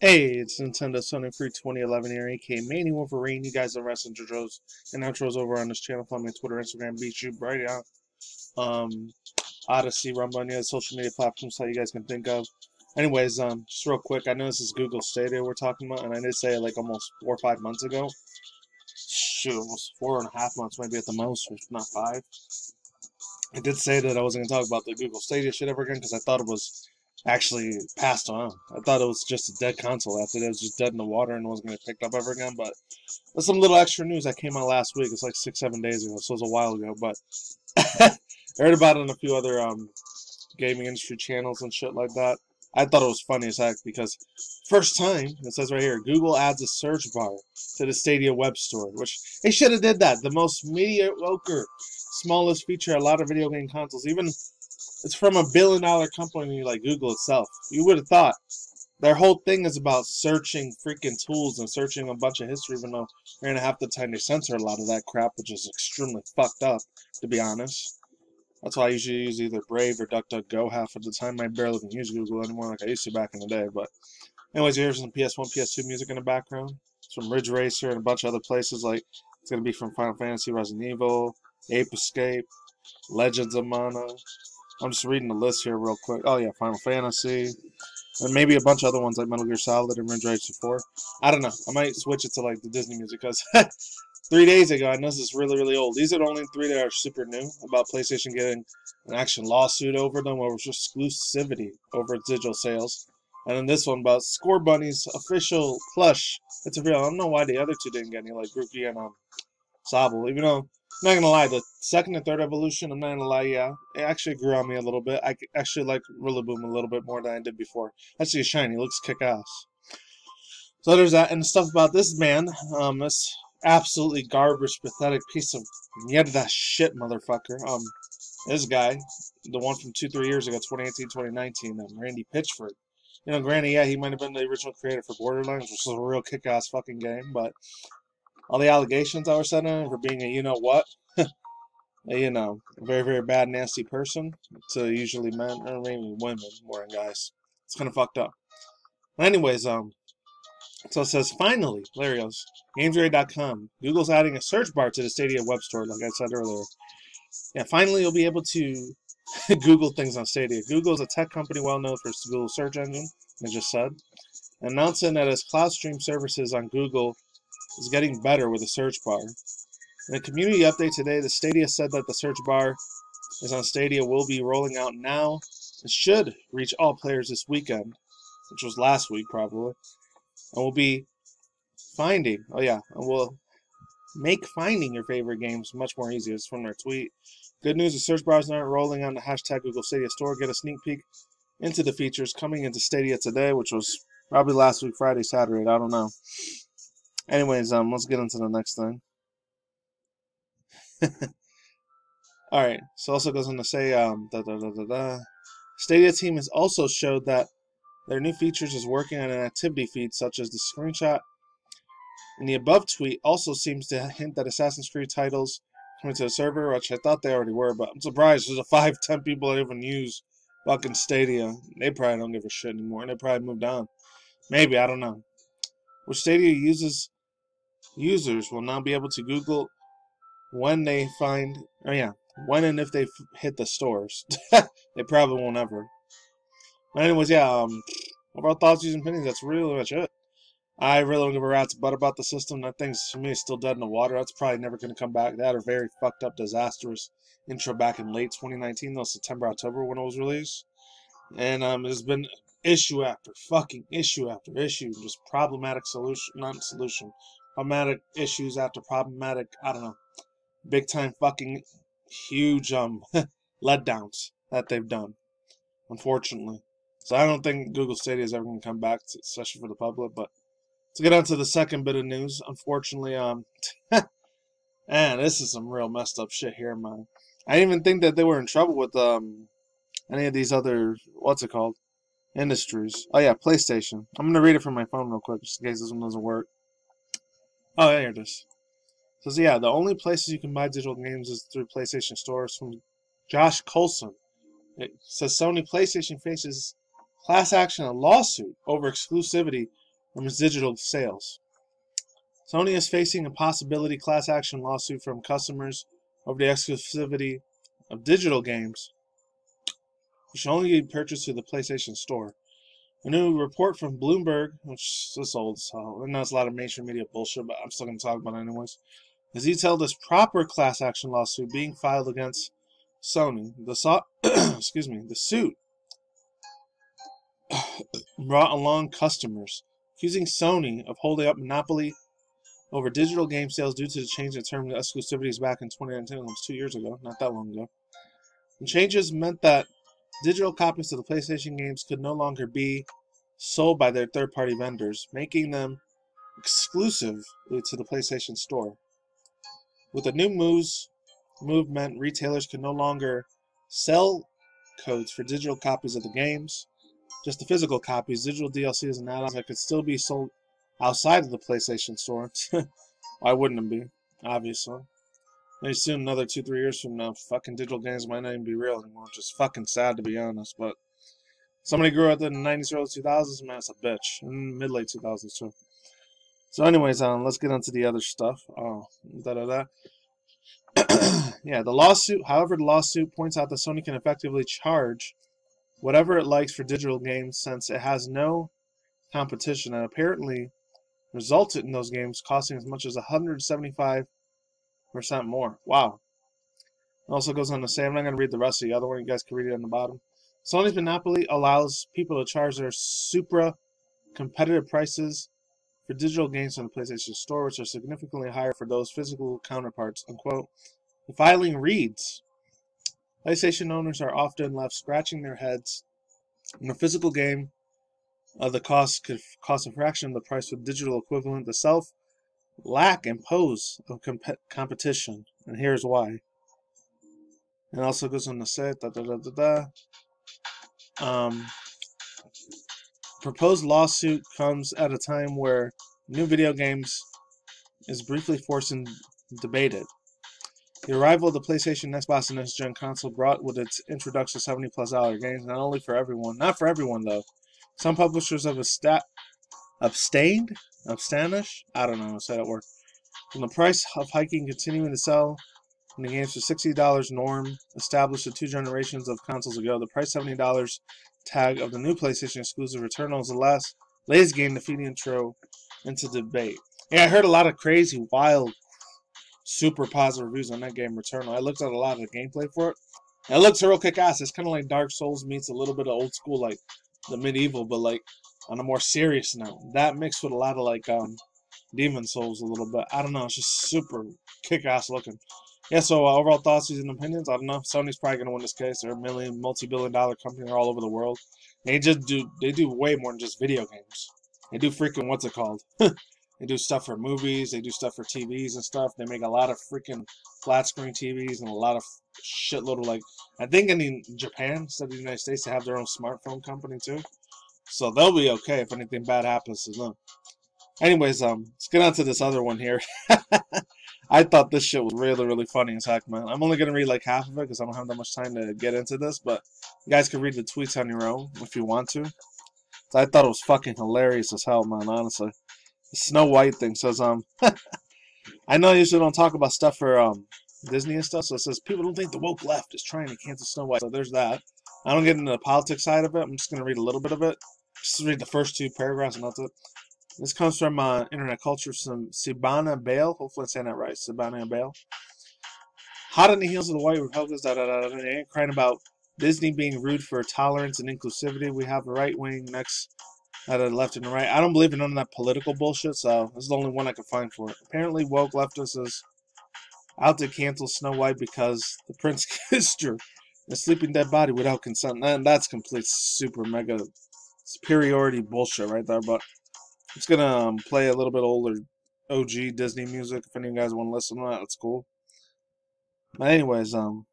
Hey, it's Nintendo Sony Free 2011 here, aka Manny Wolverine. You guys are wrestling intros and outros over on this channel. Follow me on Twitter, Instagram, BitChute, right out. Um, Odysee, Rumble, any other social media platforms that you guys can think of. Anyways, um, just real quick, I know this is Google Stadia we're talking about, and I did say like almost four or five months ago. Shoot, almost four and a half months, maybe at the most, if not five. I did say that I wasn't going to talk about the Google Stadia shit ever again because I thought it was actually passed on. I thought it was just a dead console after that. It was just dead in the water and wasn't going to be picked up ever again. But there's some little extra news that came out last week. It's like six, seven days ago, so it was a while ago. But I heard about it on a few other um, gaming industry channels and shit like that. I thought it was funny as heck because first time it says right here, Google adds a search bar to the Stadia web store, which they should have did that. The most mediocre, smallest feature a lot of video game consoles, even it's from a billion dollar company like Google itself. You would have thought their whole thing is about searching freaking tools and searching a bunch of history, even though you're gonna have to time to censor a lot of that crap, which is extremely fucked up, to be honest. That's why I usually use either Brave or DuckDuckGo half of the time. I barely even use Google anymore like I used to back in the day. But anyways, here's some PS1, PS2 music in the background. It's from Ridge Racer and a bunch of other places. Like it's gonna be from Final Fantasy, Resident Evil, Ape Escape, Legends of Mana, I'm just reading the list here real quick. Oh yeah, Final Fantasy, and maybe a bunch of other ones like Metal Gear Solid and Ridge Racer 4. I don't know. I might switch it to like the Disney music because three days ago, I know this is really really old. These are the only three that are super new about PlayStation getting an action lawsuit over them over exclusivity over digital sales. And then this one about Scorbunny's official plush. It's a real. I don't know why the other two didn't get any, like Grookey and um, Sobble. Even though not gonna lie, the second and third evolution, I'm not gonna lie, yeah, it actually grew on me a little bit. I actually like Rillaboom a little bit more than I did before. Actually, shiny, looks kick ass. So there's that, and the stuff about this man, um, this absolutely garbage, pathetic piece of that shit motherfucker. Um, this guy, the one from two, three years ago, 2018, 2019, um, Randy Pitchford. You know, granted, yeah, he might have been the original creator for Borderlands, which is a real kick-ass fucking game, but all the allegations were set on for being a you know what, a, you know, very very bad nasty person to usually men or maybe women more than guys. It's kind of fucked up. anyways, um, so it says finally, Larios, GamersGrade.com. Google's adding a search bar to the Stadia web store, like I said earlier. Yeah, finally you'll be able to Google things on Stadia. Google is a tech company well known for its Google search engine, I just said, announcing that its cloud stream services on Google is getting better with the search bar. In a community update today, the Stadia said that the search bar is on Stadia will be rolling out now and should reach all players this weekend, which was last week probably, and will be finding, oh yeah, and will make finding your favorite games much more easier. It's from their tweet. Good news, the search bars aren't rolling on the hashtag Google Stadia Store. Get a sneak peek into the features coming into Stadia today, which was probably last week, Friday, Saturday, I don't know. Anyways, um, let's get into the next thing. Alright, so also goes on to say, um, da, da, da, da, da. Stadia team has also showed that their new features is working on an activity feed such as the screenshot. And the above tweet also seems to hint that Assassin's Creed titles coming to the server, which I thought they already were, but I'm surprised there's a five, ten people that even use fucking Stadia. They probably don't give a shit anymore, and they probably moved on. Maybe, I don't know. Which Stadia uses users will now be able to Google when they find, oh yeah, when and if they hit the stores. they probably won't ever. But anyways, yeah, um, overall thoughts, using opinions, that's really much it. I really don't give a rat's butt about the system. That thing's, to me, still dead in the water. That's probably never going to come back. That or very fucked up, disastrous intro back in late 2019, though, September, October when it was released. And um, there's been issue after fucking issue after issue, just problematic solution, not solution, problematic issues after problematic, I don't know, big time fucking huge um letdowns that they've done, unfortunately. So I don't think Google Stadia is ever going to come back, especially for the public. But to get on to the second bit of news, unfortunately, um, man, this is some real messed up shit here, man. I didn't even think that they were in trouble with um any of these other what's it called industries. Oh yeah, PlayStation. I'm gonna read it from my phone real quick, just in case this one doesn't work. Oh, yeah, here it is. So, yeah, the only places you can buy digital games is through PlayStation stores from Josh Coulson. It says Sony PlayStation faces class action and lawsuit over exclusivity from its digital sales. Sony is facing a possibility class action lawsuit from customers over the exclusivity of digital games, which only be purchased through the PlayStation Store. A new report from Bloomberg, which is old, so I know it's a lot of mainstream media bullshit, but I'm still going to talk about it anyways, has detailed this proper class action lawsuit being filed against Sony. The so- excuse me, the suit brought along customers, accusing Sony of holding up monopoly over digital game sales due to the change in terms of exclusivities back in 2019. It was two years ago, not that long ago. The changes meant that digital copies of the PlayStation games could no longer be sold by their third party vendors, making them exclusive to the PlayStation Store. With the new moves, movement, retailers could no longer sell codes for digital copies of the games, just the physical copies, digital DLCs and add-ons that could still be sold outside of the PlayStation Store. Why wouldn't it be? Obviously. Maybe soon, another two, three years from now, fucking digital games might not even be real anymore. Which is fucking sad to be honest, but somebody grew up in the 90s, early 2000s, man, it's a bitch. In mid late 2000s too. So, anyways, um, let's get into the other stuff. Oh, da da da. yeah, the lawsuit. However, the lawsuit points out that Sony can effectively charge whatever it likes for digital games since it has no competition and apparently resulted in those games costing as much as 175% more. Wow. It also goes on to say, I'm not going to read the rest of the other one, you guys can read it on the bottom. Sony's monopoly allows people to charge their supra competitive prices for digital games on the PlayStation Store, which are significantly higher for those physical counterparts. Unquote. The filing reads PlayStation owners are often left scratching their heads when a physical game uh, the cost could cost a fraction of the price of digital equivalent. The self lack and pose of comp- competition, and here's why. And also goes on to say da da da da da. Um, proposed lawsuit comes at a time where new video games is briefly forced and debated. The arrival of the PlayStation, Xbox, and Next Gen console brought with its introduction 70 plus dollar games, not only for everyone, not for everyone though, some publishers have sta- abstained, abstanish, I don't know how to say that word, from the price of hiking continuing to sell in the games for $60 norm established two generations of consoles ago. The price $70 tag of the new PlayStation exclusive Returnal is the last latest game feed intro into debate. Yeah, I heard a lot of crazy, wild, super positive reviews on that game Returnal. I looked at a lot of the gameplay for it. it looks real kick ass. It's kind of like Dark Souls meets a little bit of old school like the medieval, but like on a more serious note. That mixed with a lot of like um Demon Souls a little bit. I don't know. It's just super kick ass looking. Yeah. So uh, overall thoughts and opinions. I don't know. Sony's probably gonna win this case. They're a million, multi-billion dollar company. All over the world. They just do. They do way more than just video games. They do freaking what's it called? they do stuff for movies. They do stuff for TVs and stuff. They make a lot of freaking flat screen TVs and a lot of shitload of like I think in Japan instead of the United States they have their own smartphone company too. So they'll be okay if anything bad happens to them. Anyways, um, let's get on to this other one here. I thought this shit was really, really funny as heck, man. I'm only gonna read like half of it because I don't have that much time to get into this, but you guys can read the tweets on your own if you want to. So I thought it was fucking hilarious as hell, man. Honestly, the Snow White thing says, um, I know I usually don't talk about stuff for um Disney and stuff. So it says people don't think the woke left is trying to cancel Snow White. So there's that. I don't get into the politics side of it. I'm just gonna read a little bit of it. Just read the first two paragraphs and that's it. This comes from uh, Internet Culture from Sibana Bale. Hopefully I'm saying that right. Sibana Bale. Hot on the heels of the white Republicans, da, da, da, da, ain't crying about Disney being rude for tolerance and inclusivity. We have a right wing next at the left and the right. I don't believe in none of that political bullshit, so this is the only one I can find for it. Apparently, woke leftists is out to cancel Snow White because the prince kissed her, a sleeping dead body without consent. And that's complete super mega superiority bullshit right there. But it's gonna um, play a little bit older OG Disney music. If any of you guys want to listen to that, that's cool. But anyways, um,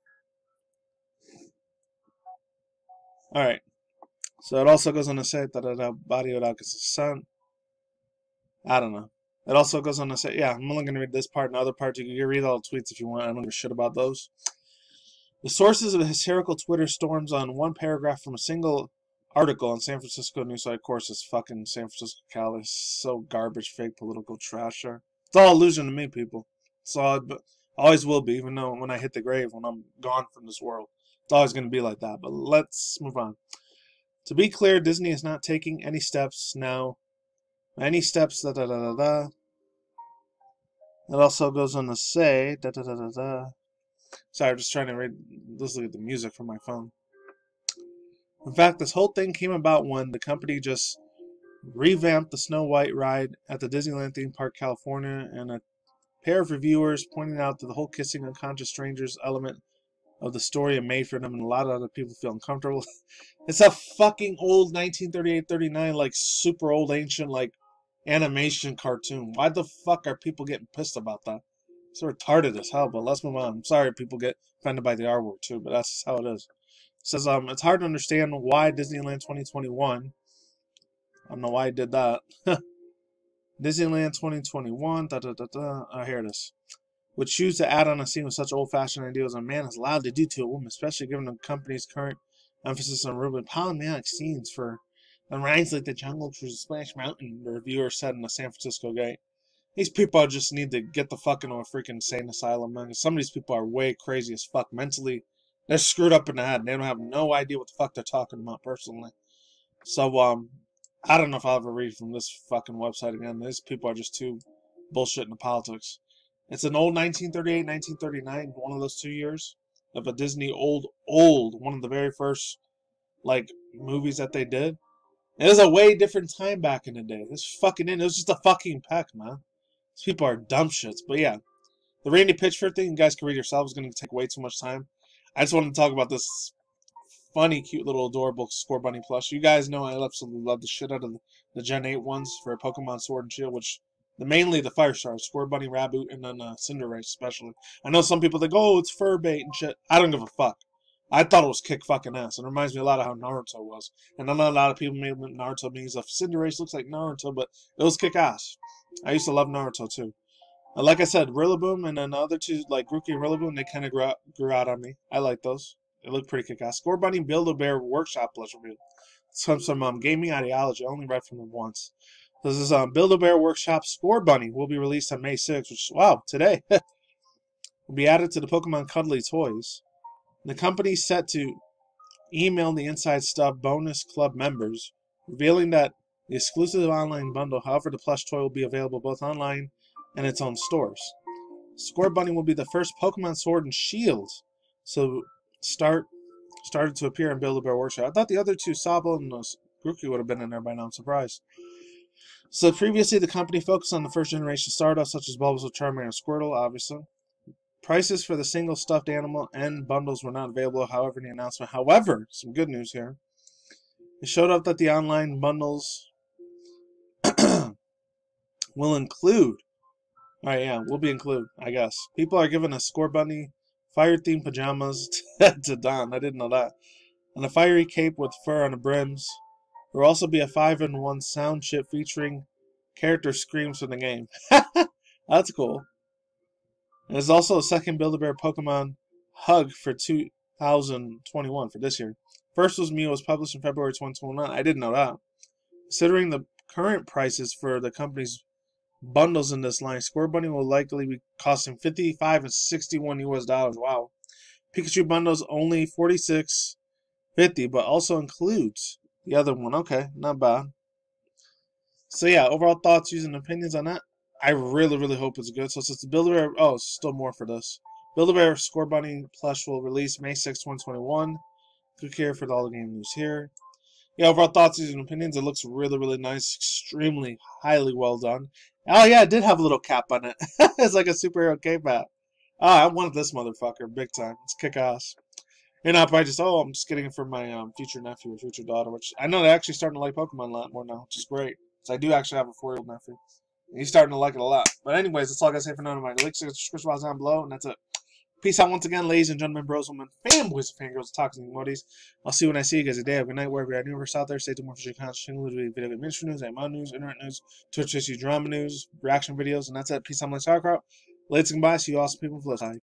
all right. So it also goes on to say that a body without son. I don't know. It also goes on to say, yeah, I'm only going to read this part and other parts. You can read all the tweets if you want. I don't give a shit about those. The sources of hysterical Twitter storms on one paragraph from a single article on San Francisco news site. Of course, it's fucking San Francisco Cali. So garbage, fake political trasher. It's all illusion to me, people. It's all, but always will be. Even though when I hit the grave, when I'm gone from this world, it's always going to be like that. But let's move on. To be clear, Disney is not taking any steps now. Any steps. Da da da da da. It also goes on to say da da da da da. Sorry, I'm just trying to read. Let's look at the music from my phone. In fact, this whole thing came about when the company just revamped the Snow White ride at the Disneyland theme park, California, and a pair of reviewers pointed out that the whole kissing unconscious strangers element of the story made for them, and a lot of other people feel uncomfortable. it's a fucking old 1938 39, like super old ancient, like animation cartoon. Why the fuck are people getting pissed about that? It's retarded as hell, but let's move on. I'm sorry people get offended by the R word too, but that's how it is says um, it's hard to understand why Disneyland 2021. I don't know why I did that. Disneyland 2021. Da, da, da, da. Oh, here it is. Would choose to add on a scene with such old-fashioned ideas a man is allowed to do to a woman, especially given the company's current emphasis on urban polymeric scenes for rides like the jungle through Splash Mountain. The reviewer said in the San Francisco Gate. These people just need to get the fuck into a freaking insane asylum, man. Some of these people are way crazy as fuck mentally they're screwed up in the head. They don't have no idea what the fuck they're talking about personally. So um, I don't know if I'll ever read from this fucking website again. These people are just too bullshit into politics. It's an old 1938, 1939, one of those two years of a Disney old, old, one of the very first like movies that they did. It was a way different time back in the day. This fucking in, it was just a fucking peck, man. These people are dumb shits. But yeah, the Randy Pitchford thing, you guys can read yourselves. It's going to take way too much time. I just wanted to talk about this funny, cute little adorable Scorbunny plush. You guys know I absolutely love the shit out of the Gen 8 ones for Pokemon Sword and Shield, which the mainly the Fire Stars, Scorbunny, Raboot, and then uh, Cinderace especially. I know some people think, oh, it's fur bait and shit. I don't give a fuck. I thought it was kick fucking ass. It reminds me a lot of how Naruto was. And I know a lot of people made Naruto means of Cinderace looks like Naruto, but it was kick ass. I used to love Naruto too. Uh, like I said, Rillaboom and then the other two, like Grookey and Rillaboom, they kind of grew, grew out on me. I like those. They look pretty kick-ass. Scorbunny Build-A-Bear Workshop Plus review. Some some um, gaming ideology. I only read from them once. This is um, Build-A-Bear Workshop Scorbunny. will be released on May 6th, which, wow, today. will be added to the Pokemon Cuddly toys. The company set to email the Inside Stuff bonus club members, revealing that the exclusive online bundle, however, the plush toy will be available both online and its own stores. Scorbunny will be the first Pokemon Sword and Shield, so start started to appear in Build-A-Bear Workshop. I thought the other two, Sobble and Grookey, would have been in there by now. I'm surprised. So previously, the company focused on the first generation Stardust, such as Bulbasaur, Charmander, and Squirtle, obviously. Prices for the single stuffed animal and bundles were not available, however, in the announcement. However, some good news here. It showed up that the online bundles will include all right, yeah, we'll be included, I guess. People are giving a Scorbunny fire themed pajamas to Don. I didn't know that. And a fiery cape with fur on the brims. There will also be a 5 in 1 sound chip featuring character screams from the game. That's cool. And there's also a second Build a Bear Pokemon Hug for 2021 for this year. First was Mew was published in February 2021. I didn't know that. Considering the current prices for the company's bundles in this line. Scorbunny will likely be costing 55 and 61 US dollars. Wow. Pikachu bundles only 46 50 but also includes the other one. Okay, not bad. So yeah, overall thoughts, using opinions on that. I really, really hope it's good. So the Build-A-Bear, oh, still more for this. Build-A-Bear Scorbunny plush will release May 6, 2021. Good care for all the game news here. Yeah, overall thoughts, and opinions. It looks really, really nice. Extremely, highly well done. Oh yeah, it did have a little cap on it. it's like a superhero cape hat. Oh, I wanted this motherfucker big time. It's kick ass. You know, probably just oh, I'm just getting it for my um, future nephew or future daughter, which I know they're actually starting to like Pokemon a lot more now, which is great. So I do actually have a four year old nephew. He's starting to like it a lot. But anyways, that's all I gotta say for now. My links to the description box down below, and that's it. Peace out once again, ladies and gentlemen, bros, women, fanboys, and fangirls, toxic emojis. I'll see you when I see you guys today. Have a good night, wherever you're at. Universe out there. Stay tuned for future content, video game industry news, AMO news, internet news, Twitch issue drama news, reaction videos, and that's it. Peace out, my sauerkraut. Let's goodbye. See you awesome people. Flip